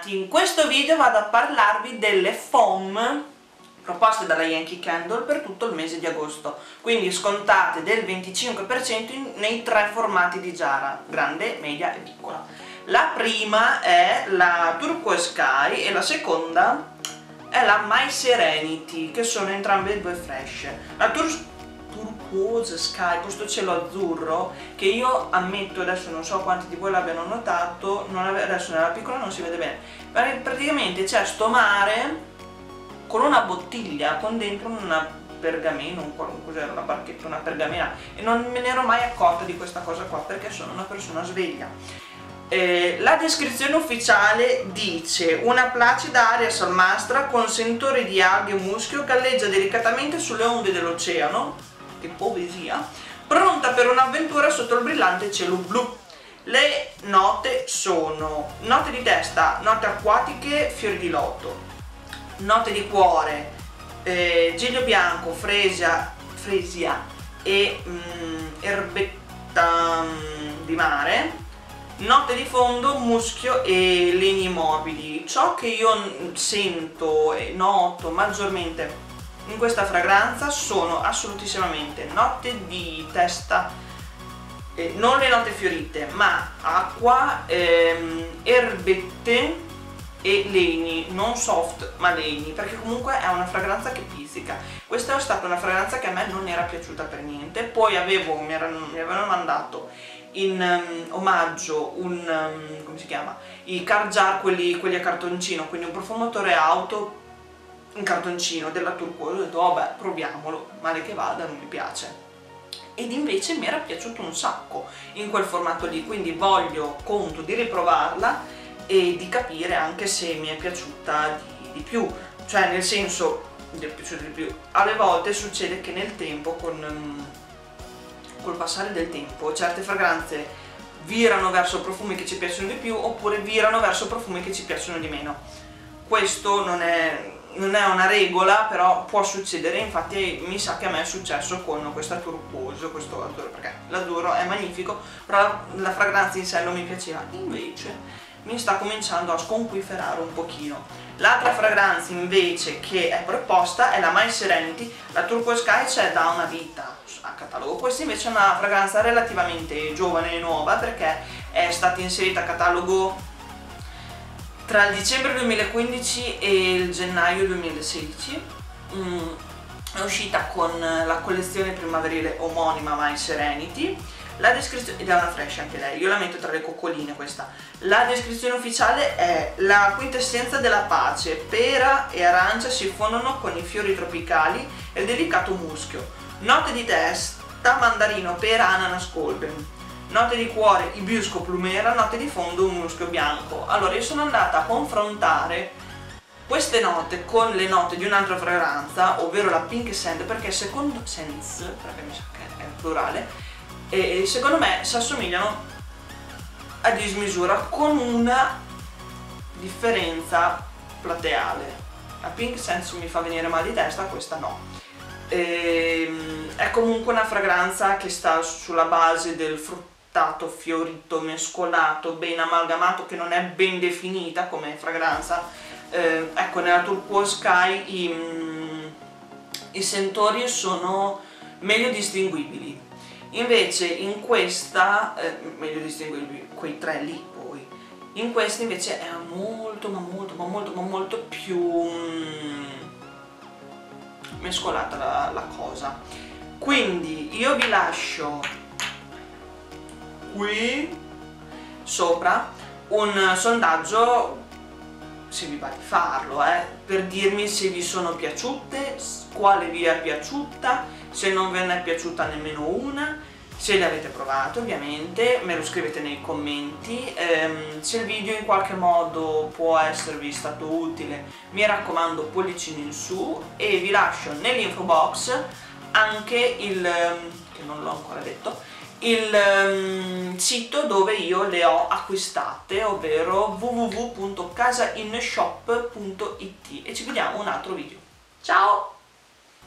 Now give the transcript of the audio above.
ragazzi, in questo video vado a parlarvi delle foam proposte dalla Yankee Candle per tutto il mese di agosto, quindi scontate del 25% in, nei tre formati di Giara, grande, media e piccola. La prima è la Turquoise Sky e la seconda è la My Serenity, che sono entrambe due fresh. La Tur turquoise sky, questo cielo azzurro che io ammetto, adesso non so quanti di voi l'abbiano notato, adesso nella piccola non si vede bene, praticamente c'è sto mare con una bottiglia con dentro una pergameno, un, cos'era una barchetta, una pergamena e non me ne ero mai accorta di questa cosa qua perché sono una persona sveglia. Eh, la descrizione ufficiale dice una placida aria salmastra con sentore di alghe e muschio galleggia delicatamente sulle onde dell'oceano che poesia, pronta per un'avventura sotto il brillante cielo blu. Le note sono note di testa, note acquatiche, fiori di loto, note di cuore, eh, giglio bianco, fresia, fresia e mm, erbetta mm, di mare, note di fondo, muschio e legni morbidi. Ciò che io sento e noto maggiormente in questa fragranza sono assolutissimamente note di testa, eh, non le note fiorite, ma acqua, ehm, erbette e legni, non soft ma legni, perché comunque è una fragranza che pizzica. Questa è stata una fragranza che a me non era piaciuta per niente, poi avevo, mi, erano, mi avevano mandato in um, omaggio un, um, come si chiama, i car jar, quelli, quelli a cartoncino, quindi un profumatore auto un cartoncino della turquoise ho detto vabbè proviamolo male che vada non mi piace. Ed invece mi era piaciuto un sacco in quel formato lì quindi voglio conto di riprovarla e di capire anche se mi è piaciuta di, di più. Cioè nel senso mi è piaciuta di più. Alle volte succede che nel tempo con um, col passare del tempo certe fragranze virano verso profumi che ci piacciono di più oppure virano verso profumi che ci piacciono di meno. Questo non è non è una regola, però può succedere, infatti mi sa che a me è successo con questa turquoise, questo azzurro, perché l'azzurro è magnifico, però la fragranza in sé non mi piaceva, invece mi sta cominciando a sconquiferare un pochino. L'altra fragranza invece che è proposta è la My Serenity, la Turquoise Sky c'è da una vita a catalogo, questa invece è una fragranza relativamente giovane e nuova perché è stata inserita a catalogo tra il dicembre 2015 e il gennaio 2016 mm, è uscita con la collezione primaverile omonima My Serenity. La descrizione, ed è una fresh anche lei, io la metto tra le coccoline questa. La descrizione ufficiale è la quintessenza della pace pera e arancia si fondono con i fiori tropicali e il delicato muschio. Note di testa, mandarino, pera, ananas, golden note di cuore ibisco plumera, note di fondo muschio bianco. Allora io sono andata a confrontare queste note con le note di un'altra fragranza, ovvero la Pink Sand, perché secondo Sense, perché mi sa che è plurale, e secondo me si assomigliano a dismisura con una differenza plateale. La Pink Sense mi fa venire mal di testa, questa no. E, ehm, è comunque una fragranza che sta sulla base del frutto fruttato, fiorito, mescolato, ben amalgamato, che non è ben definita come fragranza. Eh, ecco, nella Turquoise Sky i, mm, i sentori sono meglio distinguibili. Invece in questa, eh, meglio distinguibili, quei tre lì poi, in questa invece è molto ma molto ma molto ma molto più mm, mescolata la, la cosa. Quindi io vi lascio qui sopra un sondaggio se vi va di farlo eh, per dirmi se vi sono piaciute quale vi è piaciuta se non ve ne è piaciuta nemmeno una se le avete provate ovviamente me lo scrivete nei commenti ehm, se il video in qualche modo può esservi stato utile mi raccomando pollicini in su e vi lascio nell'info box anche il che non l'ho ancora detto il um, sito dove io le ho acquistate, ovvero www.casainnshop.it e ci vediamo un altro video. Ciao!